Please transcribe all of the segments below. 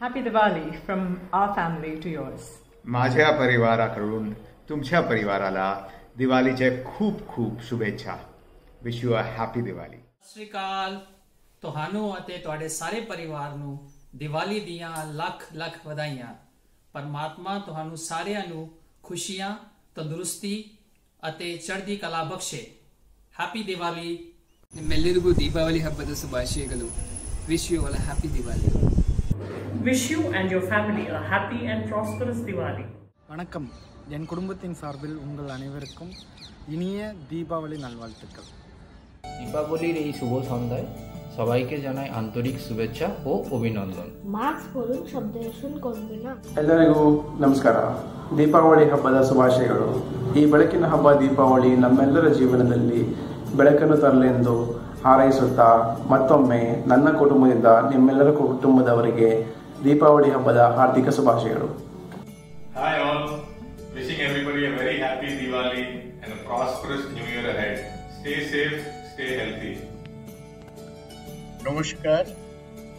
happy Diwali from our family to yours. माझ्या परिवाराकडून तुमच्या परिवाराला दिवाळीचे खूप खूप शुभेच्छा wish you a happy Diwali ਸਤਿ ਸ਼੍ਰੀ ਅਕਾਲ ਤੁਹਾਨੂੰ ਅਤੇ ਤੁਹਾਡੇ ਸਾਰੇ ਪਰਿਵਾਰ ਨੂੰ ਦੀਵਾਲੀ ਦੀਆਂ ਲੱਖ ਲੱਖ ਵਧਾਈਆਂ ਪਰਮਾਤਮਾ ਤੁਹਾਨੂੰ ਸਾਰਿਆਂ ਨੂੰ ਖੁਸ਼ੀਆਂ ਤੰਦਰੁਸਤੀ ਅਤੇ ਚੜ੍ਹਦੀ ਕਲਾ ਬਖਸ਼ੇ ಹ್ಯಾಪಿ ದಿವಾಲಿ ನಿಮ್ಮೆಲ್ಲರಿಗೂ ದೀಪಾವಳಿ ಹಬ್ಬದ ಶುಭಾಶಯಗಳು wish you all happy Diwali Wish you and your family a happy and prosperous Diwali. வணக்கம் என் குடும்பத்தின் சார்பில் உங்கள் அனைவருக்கும் இனிய தீபாவளி நல்வாழ்த்துக்கள் দীপাবলির এই শুভ সন্ধ্যায় সবাইকে জানাই আন্তরিক শুভেচ্ছা ও অভিনন্দন ಮಾಸ್ಕ್ ಪೊಲನ್ ಶಬ್ದೇಶನ್ ಕೊಡ್ಬೇನ ಎಲ್ಲರಿಗೂ ನಮಸ್ಕಾರ ದೀಪಾವಳಿ ಹಬ್ಬದ ಶುಭಾಶಯಗಳು ಈ ಬೆಳಕಿನ ಹಬ್ಬ ದೀಪಾವಳಿ ನಮ್ಮೆಲ್ಲರ ಜೀವನದಲ್ಲಿ ಬೆಳಕನ್ನು ತರಲೆಂದು ಹಾರೈಸುತ್ತಾ ಮತ್ತೊಮ್ಮೆ ನನ್ನ ಕುಟುಂಬದಿಂದ ನಿಮ್ಮೆಲ್ಲರ ಕುಟುಂಬದವರಿಗೆ ದೀಪಾವಳಿ ಹಬ್ಬದ ಹಾರ್ದಿಕ ಶುಭಾಶಯಗಳು Hi all, wishing everybody a very happy Diwali and a prosperous new year ahead. Stay safe, stay healthy. নমস্কার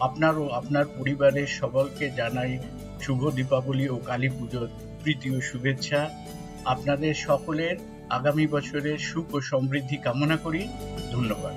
আপনার ও আপনার পরিবারের সকলকে জানাই শুভ দীপাবলি ও কালী পুজোর প্রীতি ও শুভেচ্ছা আপনাদের সকলের আগামী বছরের সুখ ও সমৃদ্ধি কামনা করি ধন্যবাদ